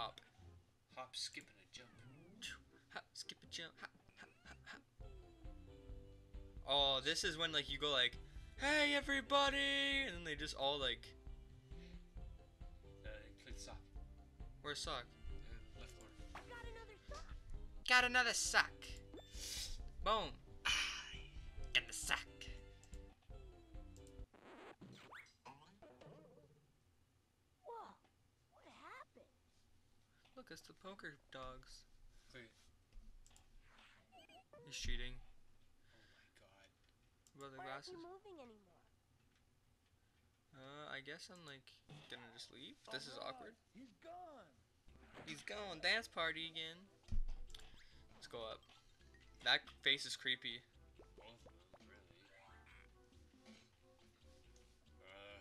hop. Hop, skip, and a jump. Hop, skip a jump. Hop, hop, hop, hop. Oh, this is when like you go like, "Hey everybody," and then they just all like, Uh, play sock. "Where's sock? Uh, left corner. Got another sock. Got another sock." Boom. Get the sock. Look, it's the poker dogs. Wait. He's cheating. Oh my god. What about the Why aren't glasses? you moving anymore? Uh, I guess I'm like gonna just leave. This is awkward. He's gone. He's gone. Dance party again. Let's go up. That face is creepy. Both of them, really. Uh,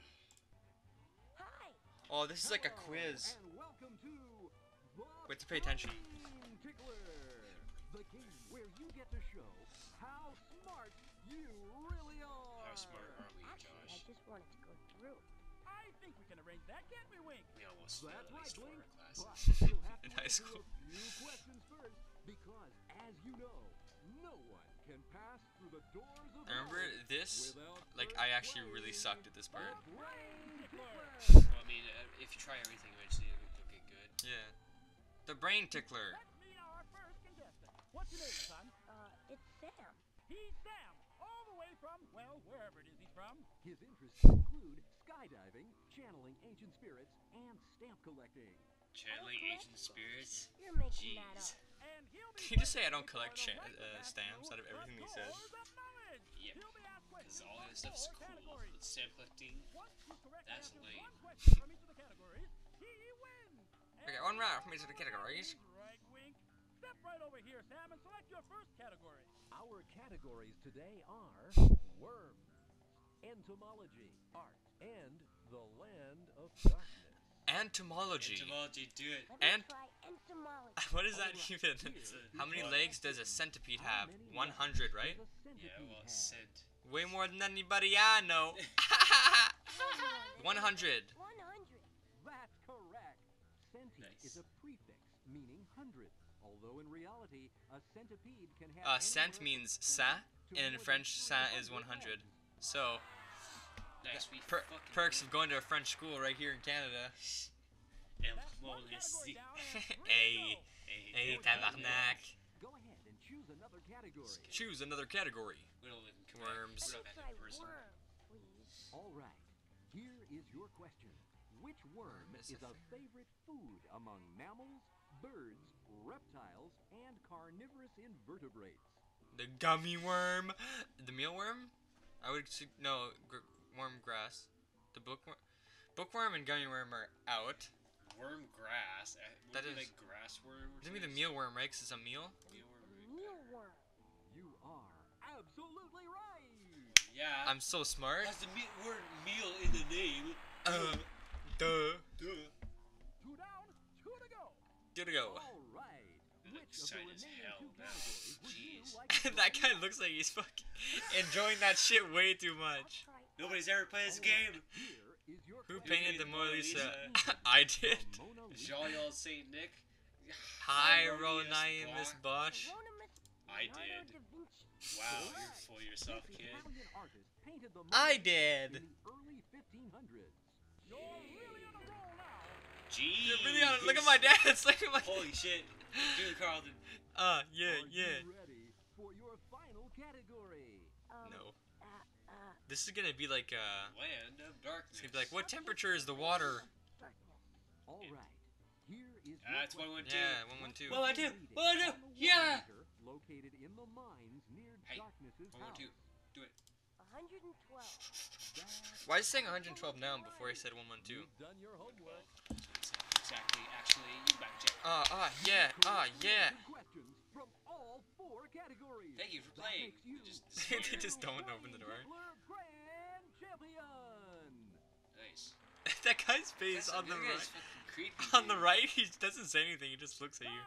Hi. Oh, this is like a quiz. And welcome to Wait to pay attention. The game where you get to show how smart you really are. how smart are we, Actually, I just wanted to go through. I think we can arrange that, can't we, Wink? We almost failed That's at right, least four classes. But you'll have to In high school. a few questions first, because as you know, no one can pass through the doors of Remember this? Like, I actually really sucked at this part. the Brain Tickler. Well, I mean, uh, if you try everything, eventually you'll, you'll get good. Yeah. The brain tickler. Let's meet our first contestant. What's your name, son? Uh, it's Sam. He's Sam, all the way from, well, wherever it is he's from. His interests include skydiving, channeling ancient spirits, and stamp collecting. Channeling ancient spirits. You're making that up. And he'll be Can you just say I don't collect on cha- the uh, stamps out of everything he says? Doors. Yep. He'll be asked Because all from that stuff's cool. But stamp collecting, Once you correctly That's lame. Okay, And one round that from each of the categories. Right, Wink. Step right over here, Sam, and select your first category. Our categories today are worms, entomology, art, and the land of darkness. Entomology. entomology, do it. Let And- entomology. What is that even? How many legs does a centipede have? 100, right? Yeah, well, scent. Way more than anybody I know. 100. 100. That's correct. Centi Nice. is a prefix meaning hundred, although in reality, a centipede can have. Uh, cent means 20 ça, to and in French, ça is 100. So, Nice, we per- fucking perks of going to a French school right here in Canada. That's one category Entomology. down, and three to Hey, hey, tabarnak. Go ahead and choose another category. Choose another category. We don't live in Quebec. Worms. We're Let not me that try person. worm, please. All right. Here is your question. Which worm is is a a favorite food among mammals, birds, reptiles, and carnivorous invertebrates? The gummy worm. The mealworm? I would su- no gr- worm grass. The bookworm. Bookworm and gummy worm are out. Worm grass. Uh, That wouldn't it is- like grass worm. or Give me the something? mealworm, right? 'Cause it's a meal. Mealworm Mealworm. You are absolutely right. Yeah. I'm so smart. Has the me- word meal in the name. Uh, duh. Duh. Two down, two to go. Good to go. All right. You're Which of the excited as hell now. categories would you Jeez. that try guy looks like he's fucking enjoying that shit way too much. Nobody's ever played this game. Here is your Who painted the Mona Lisa? Lisa. I did. The Mona Jolly old Saint Nick. Hi, Hieronymus Ronimus Block. Bosch. I did. Wow, you're full yourself, kid. Italian artist painted the Mona I did. In early 1500s. You're really on a roll now. Jeez. You're really on. Look at my dance. Look at my. Holy shit. Dude, Carlton. Uh, yeah, Are yeah. you ready for your final category? Um, No. Uh, uh, This is gonna be like uh. Land of darkness. It's gonna be like, what temperature is the water? All right. Here is your That's question. one one two. Yeah, one one two. Well, I do. Reading Well, I do. on the Yeah. Located in the mines near Hey, Darkness's One one house. two. Do it. 112. Why is he saying 112 now before he said 112? You've done your homework. Exactly. Actually, you back check. Ah, ah, yeah, ah, yeah. From all four categories. Thank you for playing. you Just They just don't open the door. Grand Champion. nice. that guy's face That's- on the right. creepy. On the right, he doesn't say anything. He just looks at you.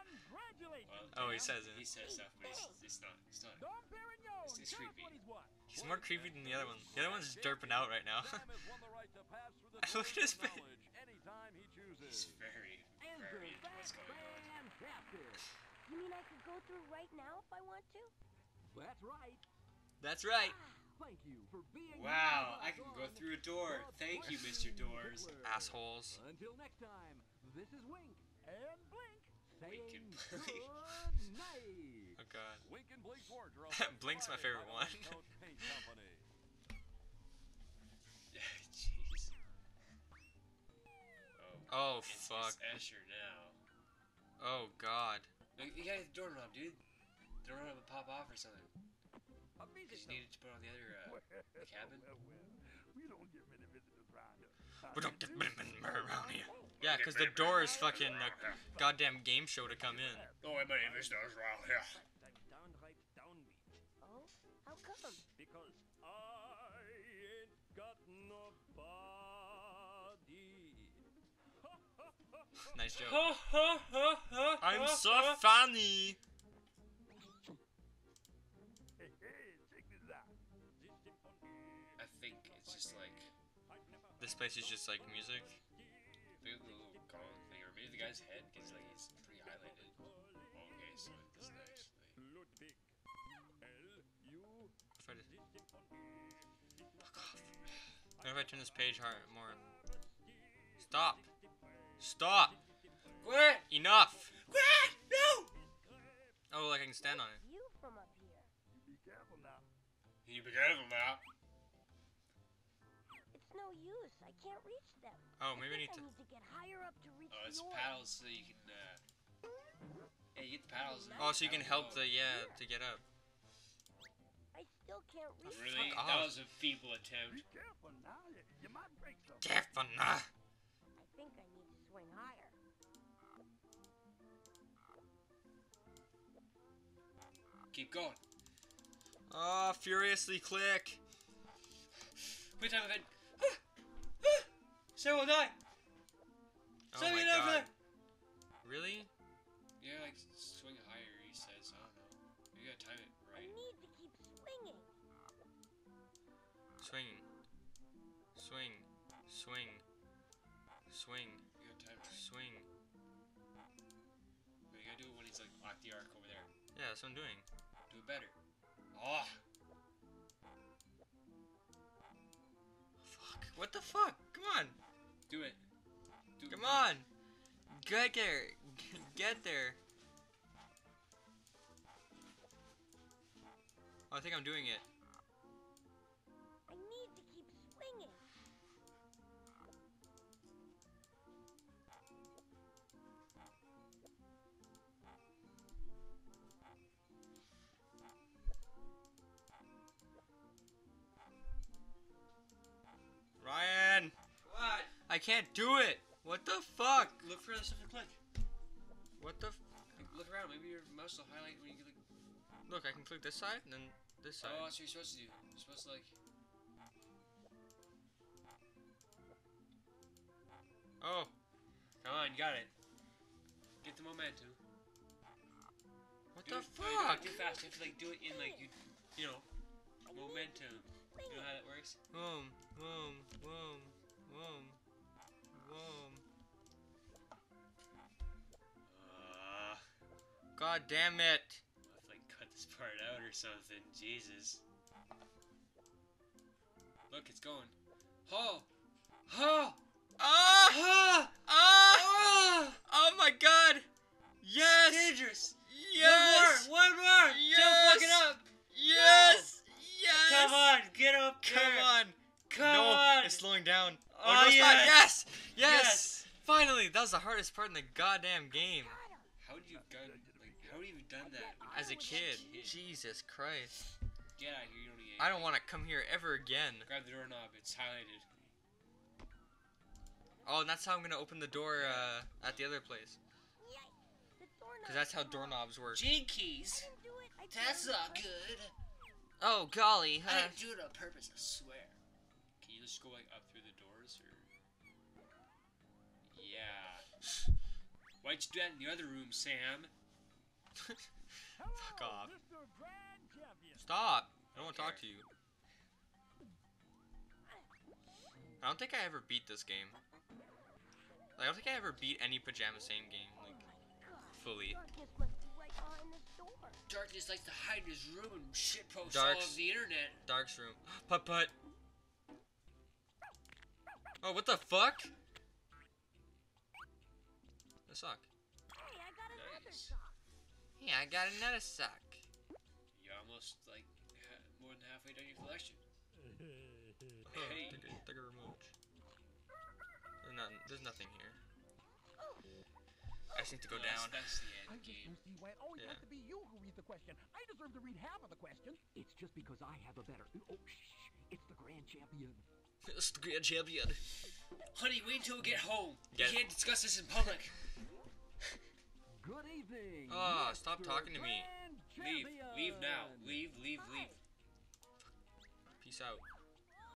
Well, Oh, he says it. He says stuff, but he's, it's not. It's not. Dom Perignon, This is tell us creepy. he's. He's more creepy than the other one. The other one's just derping out right now. Sam has won the right to pass through the Look at his face. knowledge anytime he chooses. He's very, Enter very. that what's going on. Fantastic. You mean I could go through right now if I want to? That's right. That's right. Ah. Thank you for being Wow, I can go through a door. Thank you, Mr. Doors. Assholes. Until next time, this is Wink and Blink Wink and Blink. good night. Oh god. Wink and Blink's wardrobe. Blink's my favorite one. Raincoat Paint Company. Jeez. Oh, Oh it's, fuck. it's Escher now. Oh god. Look, you gotta hit the doorknob, dude. The doorknob will pop off or something. A music Because you needed to put on the other uh, the cabin. we don't get many visitors around here. We don't get around here. Yeah, because the door is fucking a goddamn game show to come in. Oh, my name is Doors around here. I'm downright downbeat Oh? How come? because I ain't got nobody. Nice joke. I'm so funny. I think it's just like This place is just like music. the little gong thing, or maybe the guy's head gets like he's pretty highlighted. Okay, so this next thing. Ludwig. If I just- What if I turn this page hard more? Stop. Stop. What? Enough. What? No! Oh, like I can stand on it. You be careful now. It's no use. I can't reach them. Oh, maybe I I need think to. I need to get higher up to reach Oh, it's the paddles so you can. Uh... Hey, you get the paddles. and Oh, so you can help the the yeah to get up. I still can't reach boat. Really? Fuck That off. was a feeble attempt. Be careful now. You, you might break something. Careful, nah. I think I need to swing higher. Keep going. Oh, furiously click. Quick time event. Sarah will die. Oh Sarah, my get over god. there. Really? Yeah, like swing higher. He says. I don't know. You gotta time it I right. need to keep swinging. Swing. Swing. Swing. Swing. You gotta time it right. Swing. But you gotta do it when he's like at the arc over there. Yeah, that's what I'm doing. Do it better. Oh. Fuck. What the fuck? Come on. Do it. Do Come right. on. Get there. Get there. Oh, I think I'm doing it. I can't do it! What the fuck? Look for the stuff to click. What the f- Look around. Maybe your mouse will highlight when you click. Look, I can click this side and then this side. Oh, that's what you're supposed to do. You're supposed to like. Oh, Come on, you got it. Get the momentum. what Do the it- no, you gotta fuck? Do it fast. You have to like do it in like you, you know, momentum. You know how that works? Boom, boom, boom, boom, boom. Uh, God damn it! I'll have like cut this part out or something. Jesus. Look, it's going. Oh! Oh! Ah! Ah! Ah! Oh my god! Yes! Dangerous! Yes! One more! One more! Don't fuck it up! Yes! Yes! Come on! Get up Come there! on! Come no, on! it's slowing down. Oh, Oh, no, yes! Yes! Yes! Yes! Finally, that was the hardest part in the goddamn game. How would you have done like how would you have done that? As a kid. kid? Jesus Christ. Get out of here, you don't need I don't want to come here ever again. Grab the doorknob, it's highlighted. Oh, and that's how I'm gonna open the door uh, at the other place. Yikes. The doorknob. Because that's how doorknobs work. Jinkies! I didn't do it. I That's not good. Oh, golly. I didn't do it on purpose, I swear. Can you just go like up through the doors or Yeah. Why'd you do that in the other room, Sam? Fuck off. Oh, Mr. Grand Champion. Stop. I don't want to talk to you. I don't think I ever beat this game. Like, I don't think I ever beat any Pajama Sam game. Like, Oh Fully. Darkness must be right behind this door. Darkness likes to hide in his room and shit post all Dark's- over the internet. Dark's room. Putt putt. Oh, what the fuck? The sock. Hey, I got another sock. Yeah, I got another sock. You're almost like ha- more than halfway done your collection. Hey. take a, take a remote. There's, not, there's nothing here. I just need to go No, down. That's, the I end just game. don't see why it always Yeah. has to be you who reads the question. I deserve to read half of the question. It's just because I have a better. Oh, shh! It's the grand champion. It's the grand champion. Honey, wait until we get home. Get- We can't discuss this in public. Good evening. Ah, stop talking to me. Leave. Leave now. Leave, leave, leave. Peace out.